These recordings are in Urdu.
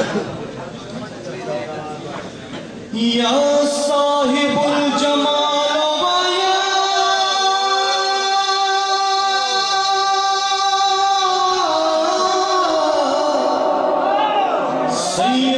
Oh, صحیح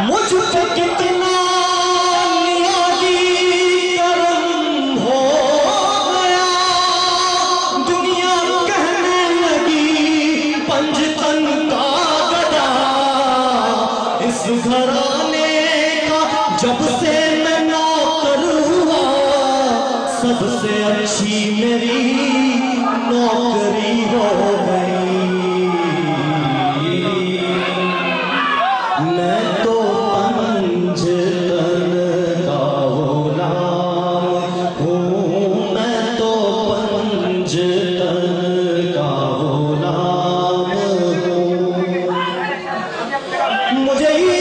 مجھ پہ کتنا نیادی کرم ہو دنیا کہنے لگی پنجتن کا گدا۔ اس گھرانے جب سے میں نوکر ہوا، سب سے اچھی میری نوکری ہو گئی۔ 我建议。